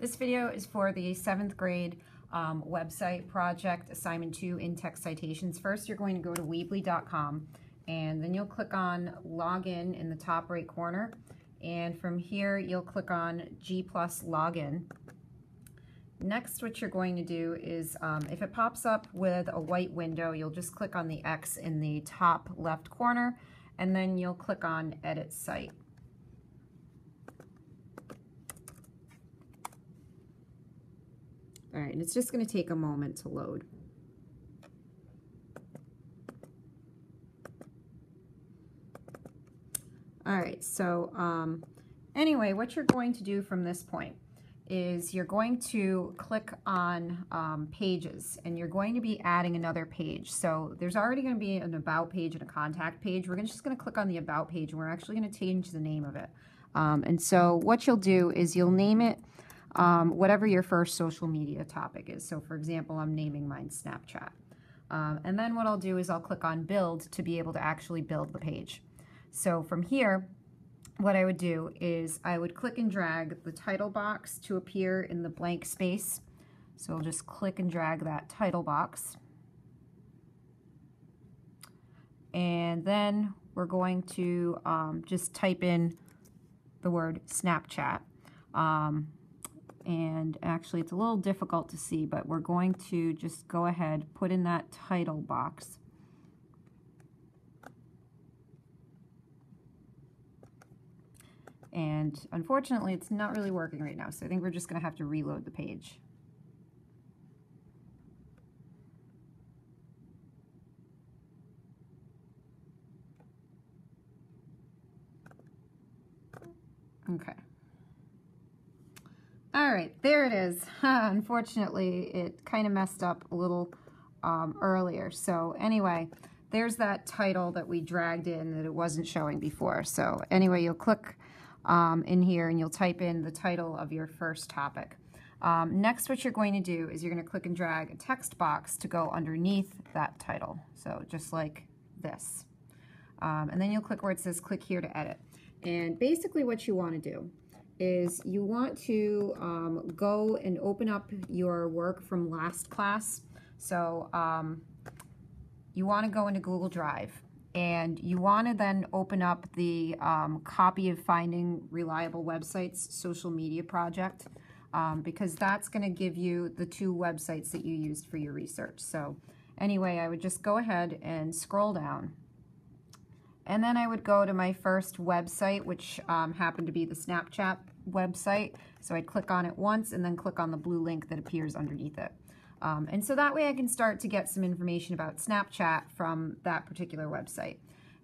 This video is for the seventh grade um, website project, assignment two in-text citations. First, you're going to go to Weebly.com and then you'll click on login in the top right corner. And from here, you'll click on G plus login. Next, what you're going to do is, um, if it pops up with a white window, you'll just click on the X in the top left corner, and then you'll click on Edit Site. All right, and it's just going to take a moment to load. All right, so um, anyway, what you're going to do from this point is you're going to click on um, pages and you're going to be adding another page. So there's already going to be an about page and a contact page. We're gonna, just going to click on the about page and we're actually going to change the name of it. Um, and so what you'll do is you'll name it um, whatever your first social media topic is. So for example, I'm naming mine Snapchat. Um, and then what I'll do is I'll click on build to be able to actually build the page. So from here, what I would do is I would click and drag the title box to appear in the blank space. So I'll just click and drag that title box. And then we're going to um, just type in the word Snapchat. Um, and actually it's a little difficult to see, but we're going to just go ahead, put in that title box. And unfortunately, it's not really working right now, so I think we're just going to have to reload the page. Okay. All right, there it is. Unfortunately, it kind of messed up a little um, earlier. So anyway, there's that title that we dragged in that it wasn't showing before. So anyway, you'll click um, in here and you'll type in the title of your first topic. Um, next, what you're going to do is you're going to click and drag a text box to go underneath that title. So just like this. Um, and then you'll click where it says click here to edit. And basically what you want to do is you want to um, go and open up your work from last class. So um, you want to go into Google Drive and you want to then open up the um, copy of Finding Reliable Websites social media project um, because that's going to give you the two websites that you used for your research. So anyway, I would just go ahead and scroll down. And then I would go to my first website, which um, happened to be the Snapchat website. So I'd click on it once and then click on the blue link that appears underneath it. Um, and so that way I can start to get some information about Snapchat from that particular website.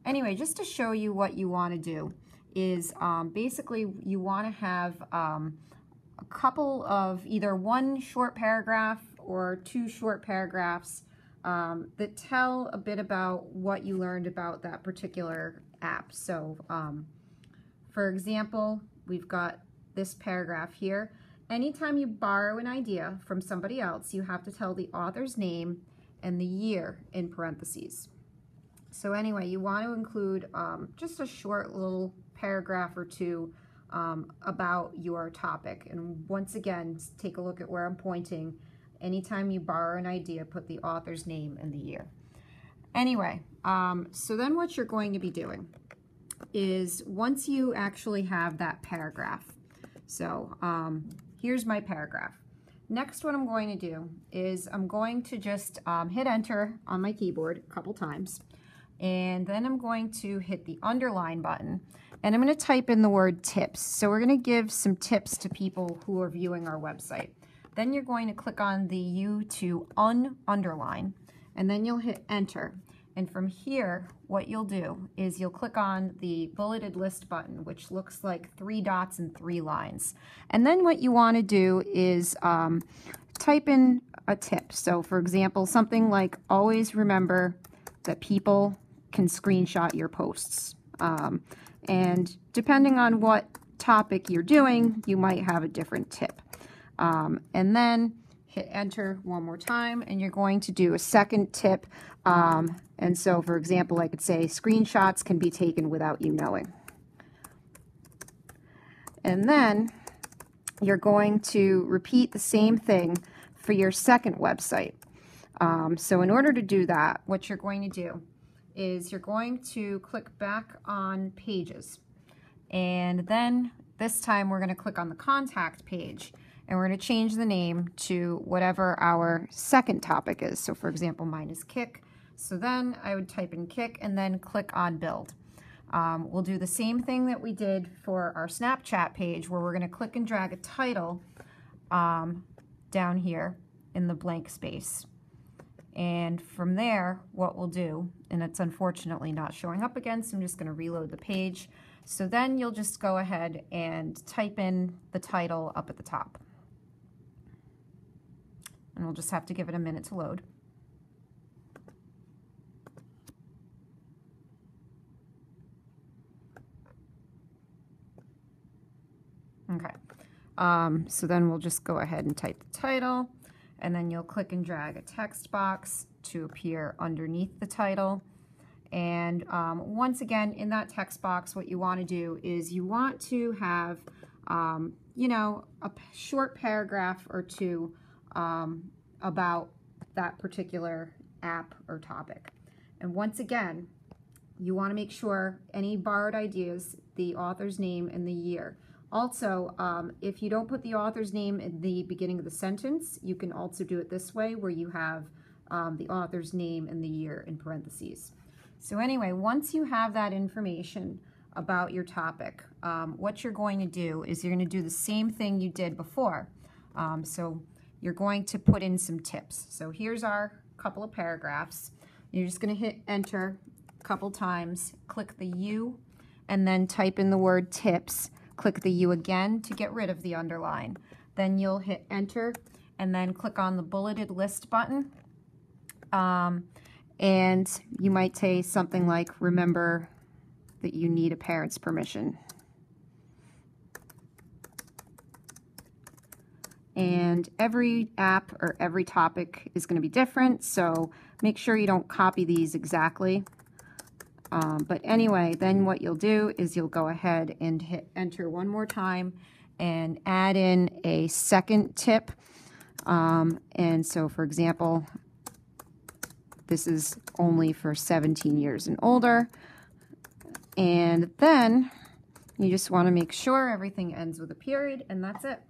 Anyway, just to show you what you want to do is um, basically you want to have um, a couple of either one short paragraph or two short paragraphs um, that tell a bit about what you learned about that particular app. So um, for example, we've got this paragraph here. Anytime you borrow an idea from somebody else, you have to tell the author's name and the year in parentheses. So anyway, you want to include um, just a short little paragraph or two um, about your topic. And once again, take a look at where I'm pointing. Anytime you borrow an idea, put the author's name and the year. Anyway, um, so then what you're going to be doing is once you actually have that paragraph, so um, here's my paragraph. Next, what I'm going to do is I'm going to just um, hit enter on my keyboard a couple times. And then I'm going to hit the underline button. And I'm going to type in the word tips. So we're going to give some tips to people who are viewing our website. Then you're going to click on the U to un-underline. And then you'll hit enter. And from here, what you'll do is you'll click on the bulleted list button, which looks like three dots and three lines. And then what you want to do is um, type in a tip. So for example, something like always remember that people can screenshot your posts. Um, and depending on what topic you're doing, you might have a different tip. Um, and then hit enter one more time and you're going to do a second tip. Um, and so, for example, I could say screenshots can be taken without you knowing. And then you're going to repeat the same thing for your second website. Um, so in order to do that, what you're going to do is you're going to click back on pages. And then this time we're going to click on the contact page and we're going to change the name to whatever our second topic is. So for example, mine is Kik. So then I would type in Kik and then click on build. Um, we'll do the same thing that we did for our Snapchat page where we're going to click and drag a title um, down here in the blank space. And from there, what we'll do, and it's unfortunately not showing up again, so I'm just going to reload the page. So then you'll just go ahead and type in the title up at the top. And we'll just have to give it a minute to load. Okay, um, so then we'll just go ahead and type the title and then you'll click and drag a text box to appear underneath the title. And um, once again, in that text box, what you want to do is you want to have, um, you know, a short paragraph or two um, about that particular app or topic. And once again, you want to make sure any borrowed ideas, the author's name and the year. Also, um, if you don't put the author's name in the beginning of the sentence, you can also do it this way where you have um, the author's name and the year in parentheses. So anyway, once you have that information about your topic, um, what you're going to do is you're going to do the same thing you did before. Um, so you're going to put in some tips. So here's our couple of paragraphs. You're just going to hit enter a couple times, click the U, and then type in the word tips Click the U again to get rid of the underline. Then you'll hit enter and then click on the bulleted list button. Um, and you might say something like, remember that you need a parent's permission. And every app or every topic is going to be different, so make sure you don't copy these exactly. Um, but anyway, then what you'll do is you'll go ahead and hit enter one more time and add in a second tip. Um, and so, for example, this is only for 17 years and older. And then you just want to make sure everything ends with a period, and that's it.